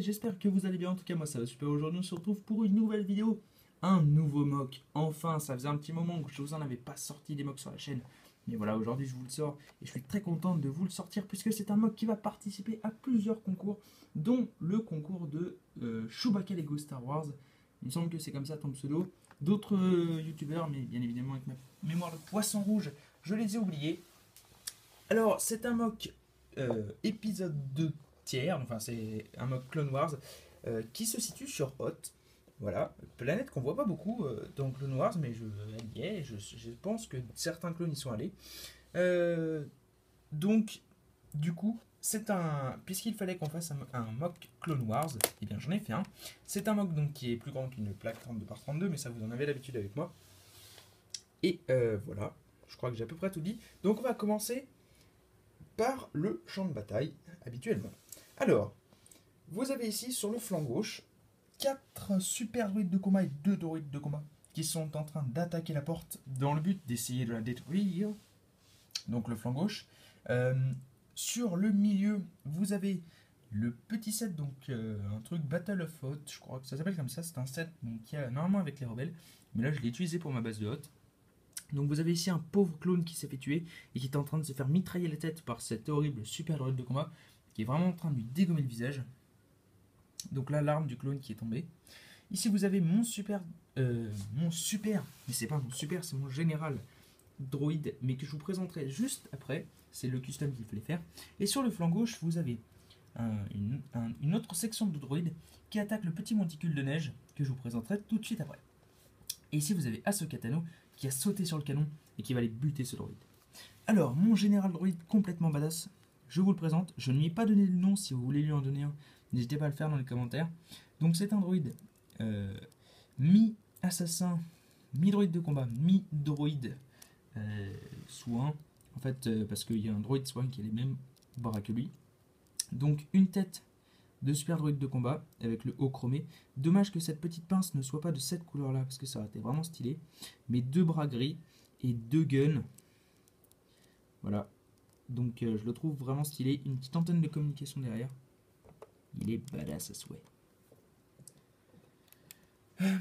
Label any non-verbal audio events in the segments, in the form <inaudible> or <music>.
j'espère que vous allez bien, en tout cas moi ça va super. Aujourd'hui, on se retrouve pour une nouvelle vidéo, un nouveau mock, enfin ça faisait un petit moment que je vous en avais pas sorti des mocks sur la chaîne, mais voilà aujourd'hui je vous le sors et je suis très content de vous le sortir puisque c'est un mock qui va participer à plusieurs concours, dont le concours de euh, Chewbacca Lego Star Wars, il me semble que c'est comme ça ton pseudo, d'autres euh, youtubeurs, mais bien évidemment avec ma mémoire de poisson rouge, je les ai oubliés. Alors c'est un mock euh, épisode 2 tiers, enfin c'est un mock Clone Wars, euh, qui se situe sur Hoth. Voilà, planète qu'on voit pas beaucoup euh, dans Clone Wars, mais je, pense que certains clones y sont allés. donc, du coup, c'est un. Puisqu'il fallait qu'on fasse un, un, mock Clone Wars, et eh bien j'en ai fait un. C'est un mock donc, qui est plus grand qu'une plaque 32 par 32, mais ça vous en avez l'habitude avec moi. Et voilà, je crois que j'ai à peu près tout dit. Donc on va commencer par le champ de bataille habituellement. Alors, vous avez ici sur le flanc gauche 4 super druides de combat et 2 druides de combat qui sont en train d'attaquer la porte dans le but d'essayer de la détruire. Donc le flanc gauche. Euh, sur le milieu, vous avez le petit set, donc euh, un truc Battle of Hoth, je crois que ça s'appelle comme ça. C'est un set qui a normalement avec les rebelles, mais là je l'ai utilisé pour ma base de Hoth. Donc vous avez ici un pauvre clone qui s'est fait tuer et qui est en train de se faire mitrailler la tête par cette horrible super droïde de combat qui est vraiment en train de lui dégommer le visage. Donc là, l'arme du clone qui est tombée. Ici, vous avez mon super, euh, mon super, mais c'est pas mon super, c'est mon général droïde, mais que je vous présenterai juste après. C'est le custom qu'il fallait faire. Et sur le flanc gauche, vous avez une, autre section de droïde qui attaque le petit monticule de neige que je vous présenterai tout de suite après. Et ici, vous avez Asokatano qui a sauté sur le canon et qui va aller buter ce droïde. Alors, mon général droïde complètement badass, je vous le présente. Je ne lui ai pas donné le nom, si vous voulez lui en donner un, n'hésitez pas à le faire dans les commentaires. Donc c'est un droïde euh, mi-assassin, mi-droïde de combat, mi-droïde euh, soin. En fait, euh, parce qu'il y a un droïde soin qui a les mêmes bras que lui. Donc une tête de super droïde de combat avec le haut chromé. Dommage que cette petite pince ne soit pas de cette couleur là parce que ça aurait été vraiment stylé. Mais deux bras gris et deux guns. Voilà. Donc euh, je le trouve vraiment stylé. Une petite antenne de communication derrière. Il est badass à souhait. Euh,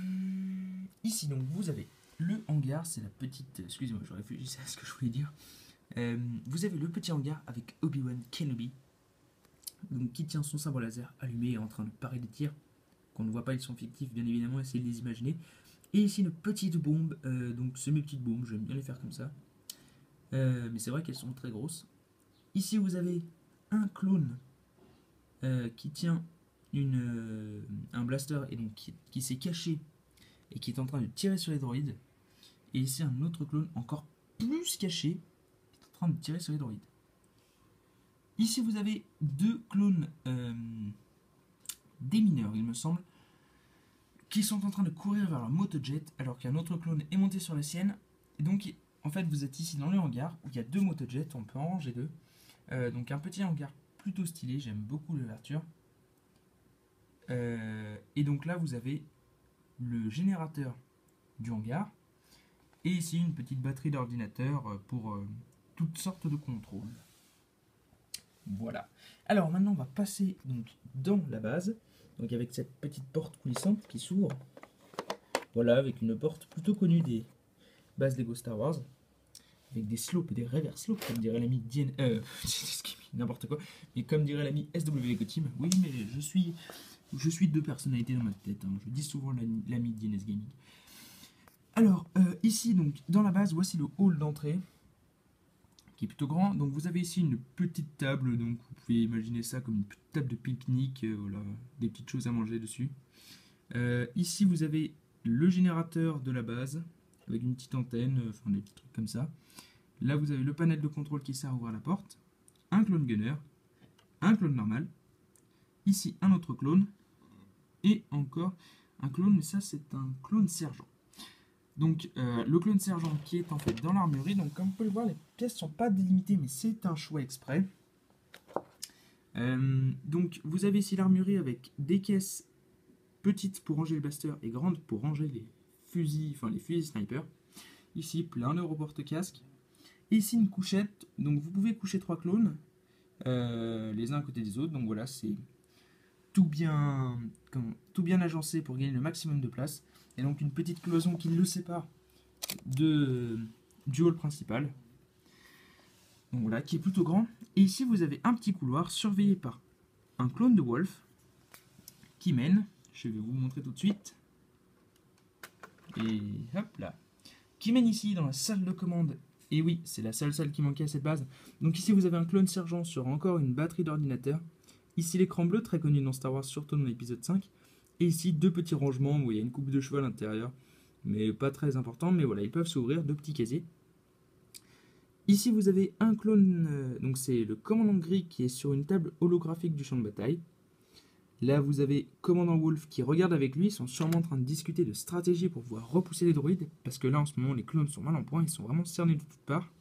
ici donc vous avez le hangar, c'est la petite... Excusez-moi, je réfléchissais à ce que je voulais dire. Euh, vous avez le petit hangar avec Obi-Wan Kenobi donc qui tient son sabre laser allumé et en train de parer des tirs, qu'on ne voit pas, ils sont fictifs bien évidemment, essayez de les imaginer. Et ici une petite bombe, euh, donc semi-petite bombe, j'aime bien les faire comme ça. Euh, mais c'est vrai qu'elles sont très grosses. Ici vous avez un clone euh, qui tient un blaster et donc qui, qui s'est caché et qui est en train de tirer sur les droïdes. Et ici un autre clone encore plus caché qui est en train de tirer sur les droïdes. Ici, vous avez deux clones euh, des mineurs, il me semble, qui sont en train de courir vers leur motojet, alors qu'un autre clone est monté sur la sienne. Et donc, en fait, vous êtes ici dans le hangar, où il y a deux motojets, on peut en ranger deux. Euh, donc, un petit hangar plutôt stylé, j'aime beaucoup l'ouverture. Euh, et donc là, vous avez le générateur du hangar. Et ici, une petite batterie d'ordinateur pour toutes sortes de contrôles. Voilà. Alors maintenant, on va passer donc dans la base, donc avec cette petite porte coulissante qui s'ouvre. Voilà, avec une porte plutôt connue des bases Lego Star Wars, avec des slopes et des reverse slopes, comme dirait l'ami DN... Euh, <laughs> n'importe quoi, mais comme dirait l'ami SW Lego Team. Oui, mais je suis, je suis deux personnalités dans ma tête. Hein. Je dis souvent l'ami DNS Gaming. Alors, euh, ici, donc, dans la base, voici le hall d'entrée plutôt grand. Donc vous avez ici une petite table, donc vous pouvez imaginer ça comme une petite table de pique-nique, euh, voilà, des petites choses à manger dessus. Euh, ici vous avez le générateur de la base, avec une petite antenne, euh, enfin des petits trucs comme ça. Là vous avez le panel de contrôle qui sert à ouvrir la porte, un clone gunner, un clone normal, ici un autre clone, et encore un clone, mais ça c'est un clone sergent. Donc euh, le clone sergent qui est en fait dans l'armurerie. Donc comme vous pouvez le voir, les pièces ne sont pas délimitées, mais c'est un choix exprès. Euh, donc vous avez ici l'armurerie avec des caisses petites pour ranger le blaster et grandes pour ranger les fusils, enfin les fusils sniper. Ici plein de porte-casque. Ici une couchette, donc vous pouvez coucher trois clones, euh, les uns à côté des autres. Donc voilà, c'est tout bien, tout bien agencé pour gagner le maximum de place. Et donc une petite cloison qui le sépare de, du hall principal. Donc voilà, qui est plutôt grand. Et ici, vous avez un petit couloir surveillé par un clone de Wolf qui mène, je vais vous montrer tout de suite, et hop là, qui mène ici dans la salle de commande. Et oui, c'est la seule salle qui manquait à cette base. Donc ici, vous avez un clone sergent sur encore une batterie d'ordinateur. Ici, l'écran bleu, très connu dans Star Wars, surtout dans l'épisode 5. Et ici, deux petits rangements où il y a une coupe de cheveux à l'intérieur. Mais pas très important, mais voilà, ils peuvent s'ouvrir, deux petits casiers. Ici, vous avez un clone, euh, donc c'est le commandant gris qui est sur une table holographique du champ de bataille. Là, vous avez commandant Wolf qui regarde avec lui, ils sont sûrement en train de discuter de stratégie pour pouvoir repousser les droïdes, parce que là, en ce moment, les clones sont mal en point, ils sont vraiment cernés de toutes parts.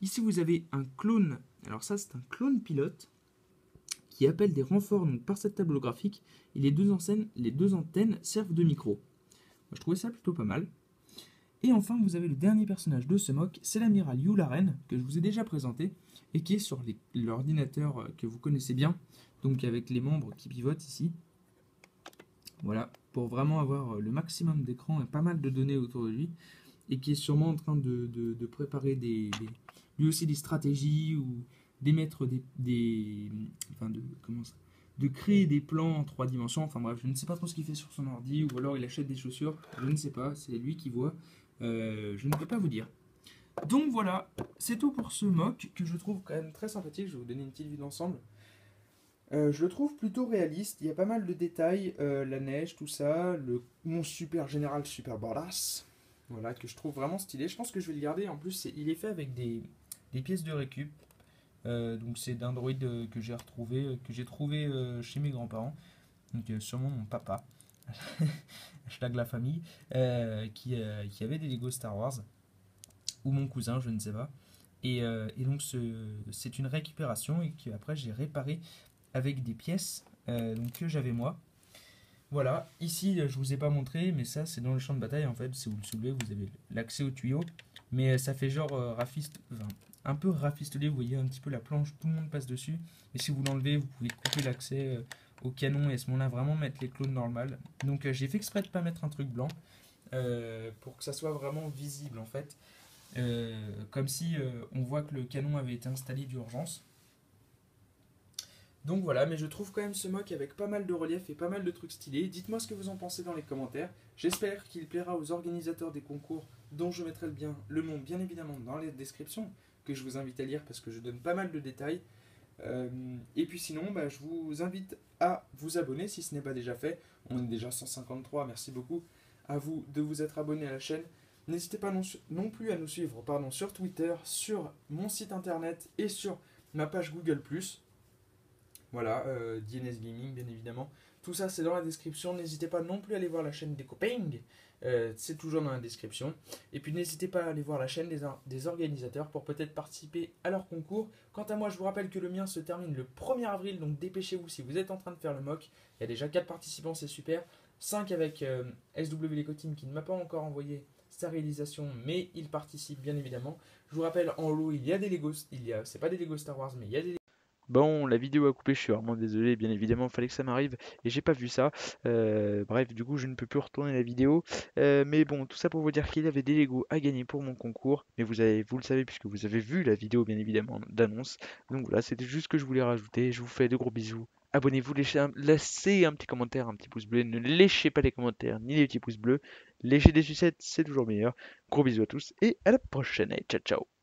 Ici, vous avez un clone, alors ça, c'est un clone pilote, qui appelle des renforts donc, par cette table holographique, et les deux, antennes, servent de micro. je trouvais ça plutôt pas mal. Et enfin, vous avez le dernier personnage de ce mock, c'est l'amiral Yularen, que je vous ai déjà présenté, et qui est sur l'ordinateur euh, que vous connaissez bien, donc avec les membres qui pivotent ici. Voilà, pour vraiment avoir euh, le maximum d'écran et pas mal de données autour de lui, et qui est sûrement en train de, préparer lui aussi des stratégies ou d'émettre des, des, enfin de comment ça, de créer des plans en trois dimensions. Enfin bref, je ne sais pas trop ce qu'il fait sur son ordi, ou alors il achète des chaussures, je ne sais pas, c'est lui qui voit. Euh, je ne peux pas vous dire. Donc voilà, c'est tout pour ce mock que je trouve quand même très sympathique. Je vais vous donner une petite vue d'ensemble. Euh, je le trouve plutôt réaliste. Il y a pas mal de détails, euh, la neige, tout ça, le mon super général super badass, voilà que je trouve vraiment stylé. Je pense que je vais le garder. En plus, il est fait avec des, pièces de récup. Donc c'est d'un droïde que j'ai retrouvé, que j'ai trouvé chez mes grands-parents. Donc sûrement mon papa. <laughs> hashtag la famille, euh, qui, euh, avait des Lego Star Wars, ou mon cousin, je ne sais pas. Et, euh, donc c'est une récupération et qu'après j'ai réparé avec des pièces que j'avais moi. Voilà, ici je vous ai pas montré, mais ça c'est dans le champ de bataille en fait. Si vous le soulevez, vous avez l'accès au tuyau, mais ça fait genre rafiste, un peu rafistolé. Vous voyez un petit peu la planche, tout le monde passe dessus. Et si vous l'enlevez, vous pouvez couper l'accès au canon et à ce moment-là vraiment mettre les clones normales. Donc euh, j'ai fait exprès de pas mettre un truc blanc euh, pour que ça soit vraiment visible en fait. Euh, comme si on voit que le canon avait été installé d'urgence. Donc voilà, mais je trouve quand même ce mock avec pas mal de relief et pas mal de trucs stylés. Dites-moi ce que vous en pensez dans les commentaires. J'espère qu'il plaira aux organisateurs des concours dont je mettrai le, bien, le nom bien évidemment dans les descriptions que je vous invite à lire parce que je donne pas mal de détails. Euh, et puis sinon, bah, je vous invite à vous abonner si ce n'est pas déjà fait. On est déjà 153, merci beaucoup à vous de vous être abonné à la chaîne. N'hésitez pas non, plus à nous suivre pardon, sur Twitter, sur mon site internet et sur ma page Google ⁇ Voilà, euh, DNS Gaming bien évidemment. Tout ça c'est dans la description. N'hésitez pas non plus à aller voir la chaîne des copains euh, c'est toujours dans la description. Et puis n'hésitez pas à aller voir la chaîne des, organisateurs pour peut-être participer à leur concours. Quant à moi, je vous rappelle que le mien se termine le 1er avril, donc dépêchez-vous si vous êtes en train de faire le mock. Il y a déjà 4 participants, c'est super. 5 avec euh, SW Lecotim qui ne m'a pas encore envoyé sa réalisation, mais il participe bien évidemment. Je vous rappelle, en lot, il y a des Lego, il y a, c'est pas des Lego Star Wars, mais il y a des Bon, la vidéo a coupé, je suis vraiment désolé, bien évidemment, il fallait que ça m'arrive et j'ai pas vu ça. Euh, bref, du coup, je ne peux plus retourner la vidéo. Euh, mais bon, tout ça pour vous dire qu'il y avait des Lego à gagner pour mon concours. Mais vous, avez, vous le savez puisque vous avez vu la vidéo, bien évidemment, d'annonce. Donc voilà, c'était juste ce que je voulais rajouter. Je vous fais de gros bisous. Abonnez-vous, laissez un, petit commentaire, un petit pouce bleu. Ne léchez pas les commentaires ni les petits pouces bleus. Léchez des sucettes, c'est toujours meilleur. Gros bisous à tous et à la prochaine. ciao, ciao.